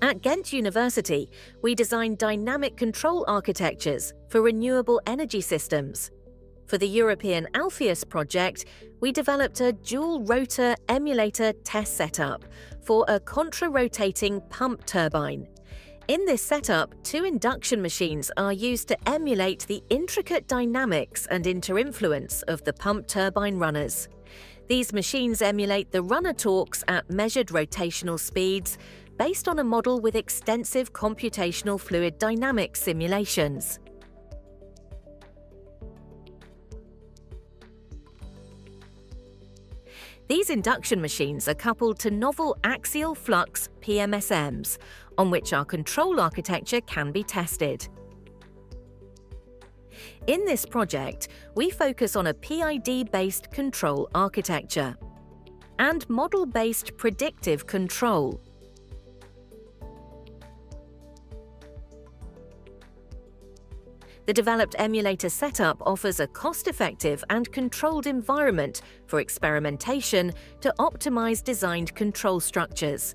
At Ghent University, we design dynamic control architectures for renewable energy systems. For the European Alpheus project, we developed a dual rotor emulator test setup for a contra-rotating pump turbine. In this setup, two induction machines are used to emulate the intricate dynamics and interinfluence of the pump turbine runners. These machines emulate the runner torques at measured rotational speeds, based on a model with extensive computational fluid dynamics simulations. These induction machines are coupled to novel axial flux PMSMs, on which our control architecture can be tested. In this project, we focus on a PID-based control architecture and model-based predictive control. The developed emulator setup offers a cost-effective and controlled environment for experimentation to optimize designed control structures,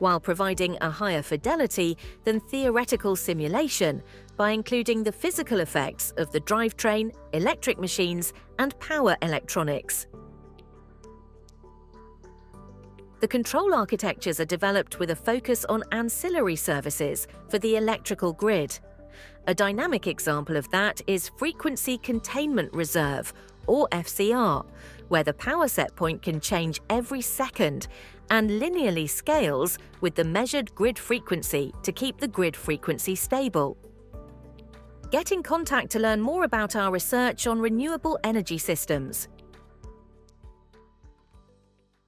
while providing a higher fidelity than theoretical simulation by including the physical effects of the drivetrain, electric machines, and power electronics. The control architectures are developed with a focus on ancillary services for the electrical grid. A dynamic example of that is Frequency Containment Reserve, or FCR, where the power set point can change every second and linearly scales with the measured grid frequency to keep the grid frequency stable. Get in contact to learn more about our research on renewable energy systems.